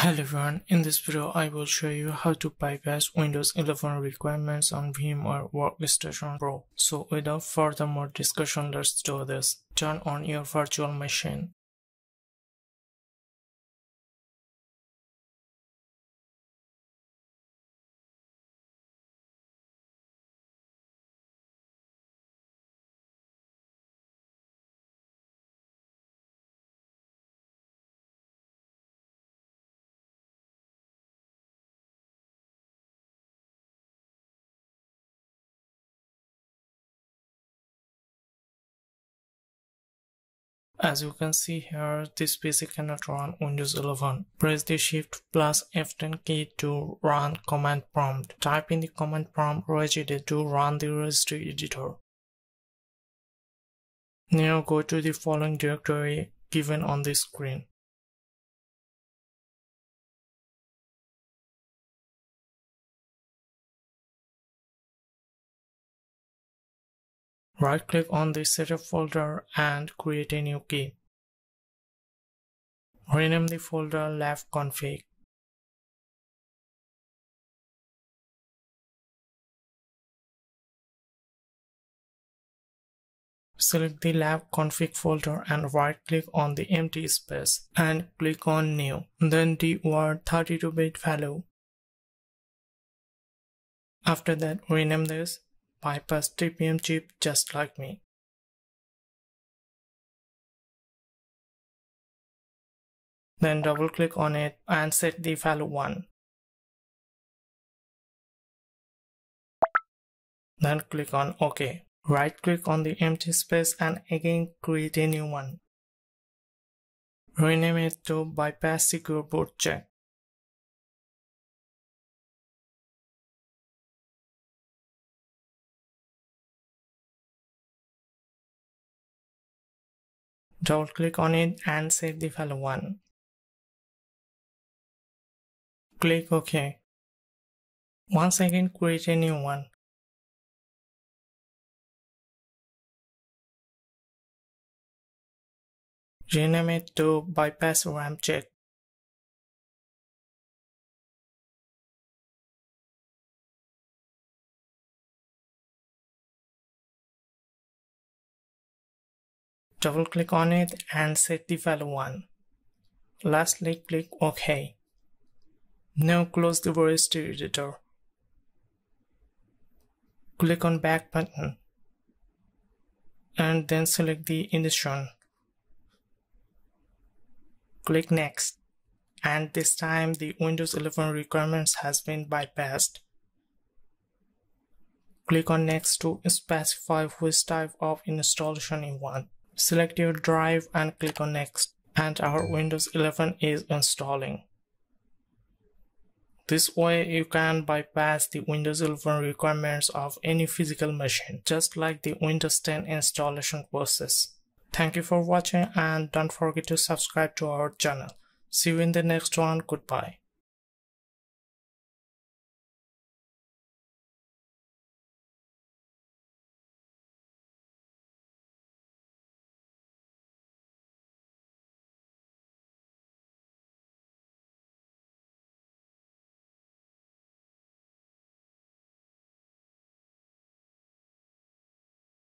Hello everyone, in this video I will show you how to bypass Windows 11 requirements on VMware Workstation Pro. So without further more discussion, let's do this. Turn on your virtual machine. As you can see here, this PC cannot run Windows 11. Press the Shift plus F10 key to run command prompt. Type in the command prompt regedit to run the registry editor. Now go to the following directory given on the screen. Right click on the setup folder and create a new key. Rename the folder lab config. Select the lab config folder and right click on the empty space and click on new. Then DWORD 32-bit value. After that rename this bypass TPM check just like me. Then double click on it and set the value 1. Then click on OK. Right click on the empty space and again create a new one. Rename it to bypass secure boot check. Double click on it and save the value 1. Click OK. Once again create a new one. Rename it to bypass RAM check. Double click on it and set the value 1. Lastly click OK. Now close the registry editor. Click on back button and then select the edition. Click next and this time the Windows 11 requirements has been bypassed. Click on next to specify which type of installation you want. Select your drive and click on next and our Windows 11 is installing. This way you can bypass the Windows 11 requirements of any physical machine just like the Windows 10 installation process. Thank you for watching and don't forget to subscribe to our channel. See you in the next one. Goodbye.